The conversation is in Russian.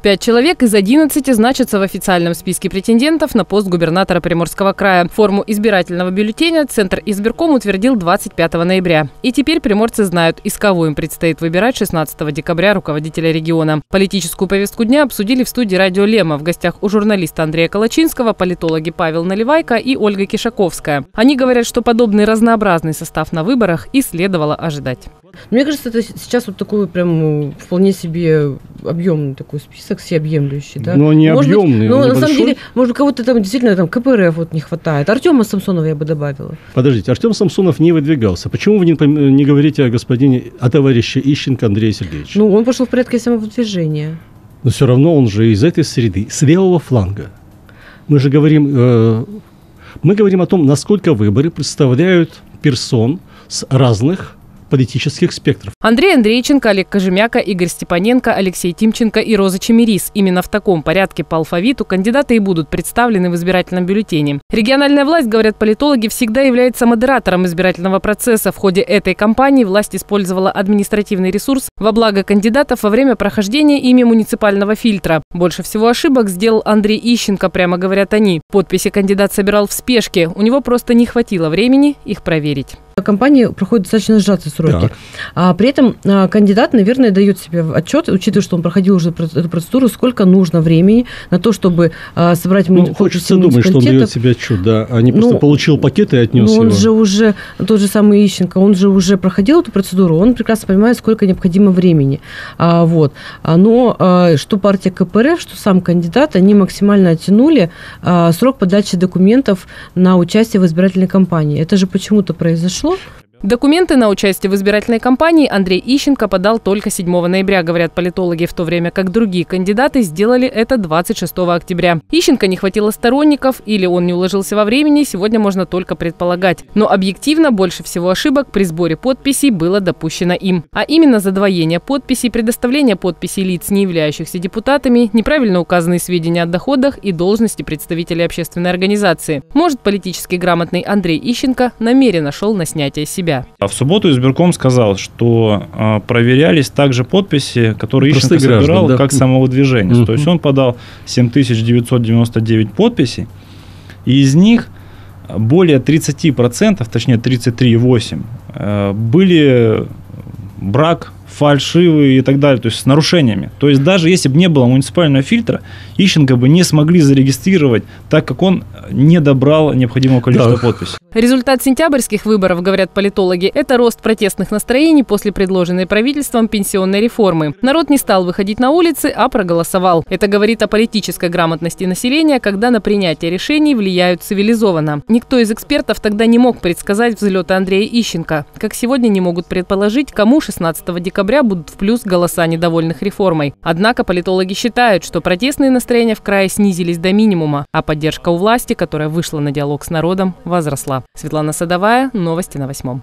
Пять человек из 11 значатся в официальном списке претендентов на пост губернатора Приморского края. Форму избирательного бюллетеня Центр избирком утвердил 25 ноября. И теперь приморцы знают, из кого им предстоит выбирать 16 декабря руководителя региона. Политическую повестку дня обсудили в студии «Радио Лема». В гостях у журналиста Андрея Калачинского, политологи Павел Наливайко и Ольга Кишаковская. Они говорят, что подобный разнообразный состав на выборах и следовало ожидать. Мне кажется, это сейчас вот такой прям вполне себе объемный такой список, всеобъемлющий, да? Но не может объемный, быть, Ну, на самом деле, может, кого-то там действительно там КПРФ вот не хватает. Артема Самсонова я бы добавила. Подождите, Артем Самсонов не выдвигался. Почему вы не, не говорите о господине, о товарище Ищенко Андрея Сергеевича? Ну, он пошел в порядке самовыдвижения. Но все равно он же из этой среды, с левого фланга. Мы же говорим, э, мы говорим о том, насколько выборы представляют персон с разных политических спектров. Андрей Андрейченко, Олег Кожемяка, Игорь Степаненко, Алексей Тимченко и Роза Чемерис. Именно в таком порядке по алфавиту кандидаты и будут представлены в избирательном бюллетене. Региональная власть, говорят политологи, всегда является модератором избирательного процесса. В ходе этой кампании власть использовала административный ресурс во благо кандидатов во время прохождения ими муниципального фильтра. Больше всего ошибок сделал Андрей Ищенко, прямо говорят они. Подписи кандидат собирал в спешке. У него просто не хватило времени их проверить. Компании проходят достаточно сжатые сроки. Так. А при этом а, кандидат, наверное, дает себе отчет, учитывая, что он проходил уже эту процедуру, сколько нужно времени на то, чтобы а, собрать ну, Хочется думать, что он дает себе отчет, да, а не просто ну, получил пакет и отнес ну, он его. же уже, тот же самый Ищенко, он же уже проходил эту процедуру, он прекрасно понимает, сколько необходимо времени. А, вот. А, но а, что партия КПРФ, что сам кандидат, они максимально оттянули а, срок подачи документов на участие в избирательной кампании. Это же почему-то произошло произошло? Документы на участие в избирательной кампании Андрей Ищенко подал только 7 ноября, говорят политологи, в то время как другие кандидаты сделали это 26 октября. Ищенко не хватило сторонников или он не уложился во времени, сегодня можно только предполагать. Но объективно больше всего ошибок при сборе подписей было допущено им. А именно задвоение подписей, предоставление подписей лиц, не являющихся депутатами, неправильно указанные сведения о доходах и должности представителей общественной организации. Может, политически грамотный Андрей Ищенко намеренно шел на снятие себя себя. А в субботу избирком сказал, что э, проверялись также подписи, которые Ищенко граждан, собирал да? как самовыдвижение. Uh-huh. То есть он подал 7999 подписей, и из них более 30%, точнее 33,8%, э, были брак фальшивые и так далее, то есть с нарушениями. То есть даже если бы не было муниципального фильтра, Ищенко бы не смогли зарегистрировать, так как он не добрал необходимого количества да. подписей. Результат сентябрьских выборов, говорят политологи, это рост протестных настроений после предложенной правительством пенсионной реформы. Народ не стал выходить на улицы, а проголосовал. Это говорит о политической грамотности населения, когда на принятие решений влияют цивилизованно. Никто из экспертов тогда не мог предсказать взлета Андрея Ищенко, как сегодня не могут предположить, кому 16 декабря будут в плюс голоса недовольных реформой. Однако политологи считают, что протестные настроения в крае снизились до минимума, а поддержка у власти, которая вышла на диалог с народом, возросла. Светлана Садовая, новости на восьмом.